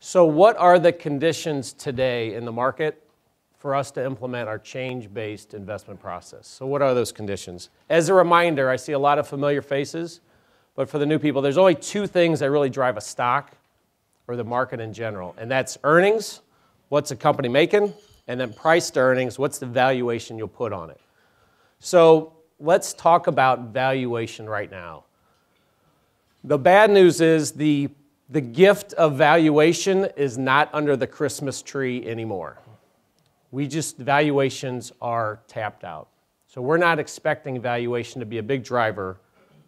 So, what are the conditions today in the market for us to implement our change based investment process? So, what are those conditions? As a reminder, I see a lot of familiar faces, but for the new people, there's only two things that really drive a stock or the market in general, and that's earnings, what's a company making, and then price to earnings, what's the valuation you'll put on it. So, let's talk about valuation right now. The bad news is the, the gift of valuation is not under the Christmas tree anymore. We just, valuations are tapped out. So we're not expecting valuation to be a big driver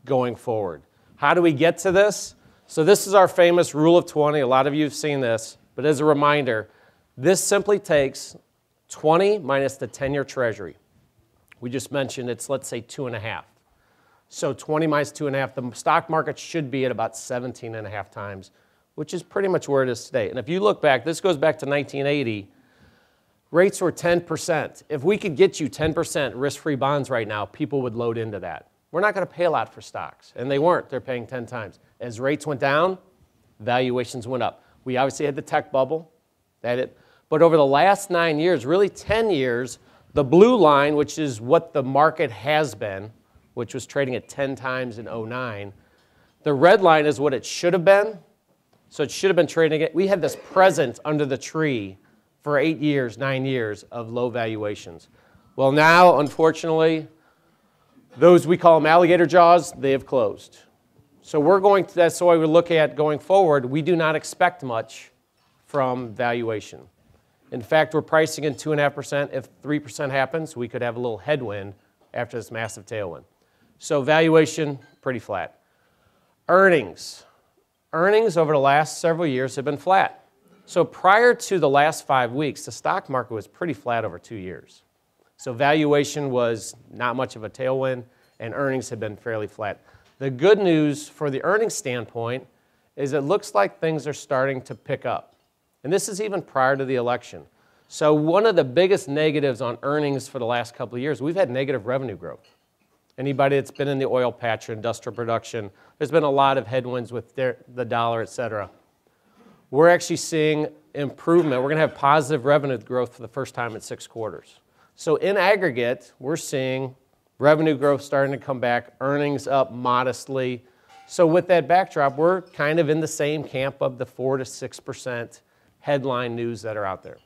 going forward. How do we get to this? So this is our famous rule of 20. A lot of you have seen this, but as a reminder, this simply takes 20 minus the 10 year treasury. We just mentioned it's, let's say, two and a half. So 20 minus two and a half, the stock market should be at about 17 and a half times, which is pretty much where it is today. And if you look back, this goes back to 1980, rates were 10%. If we could get you 10% risk free bonds right now, people would load into that. We're not going to pay a lot for stocks. And they weren't, they're paying 10 times. As rates went down, valuations went up. We obviously had the tech bubble, that it. But over the last nine years, really 10 years, the blue line, which is what the market has been, which was trading at 10 times in 09, the red line is what it should have been. So it should have been trading it. We had this present under the tree for eight years, nine years of low valuations. Well, now, unfortunately, those we call them alligator jaws, they have closed. So we're going to, that's why we look at going forward. We do not expect much from valuation. In fact, we're pricing in 2.5%. If 3% happens, we could have a little headwind after this massive tailwind. So valuation, pretty flat. Earnings. Earnings over the last several years have been flat. So prior to the last five weeks, the stock market was pretty flat over two years. So valuation was not much of a tailwind, and earnings have been fairly flat. The good news for the earnings standpoint is it looks like things are starting to pick up. And this is even prior to the election. So, one of the biggest negatives on earnings for the last couple of years, we've had negative revenue growth. Anybody that's been in the oil patch or industrial production, there's been a lot of headwinds with their, the dollar, et cetera. We're actually seeing improvement. We're going to have positive revenue growth for the first time in six quarters. So, in aggregate, we're seeing revenue growth starting to come back, earnings up modestly. So, with that backdrop, we're kind of in the same camp of the 4 to 6% headline news that are out there.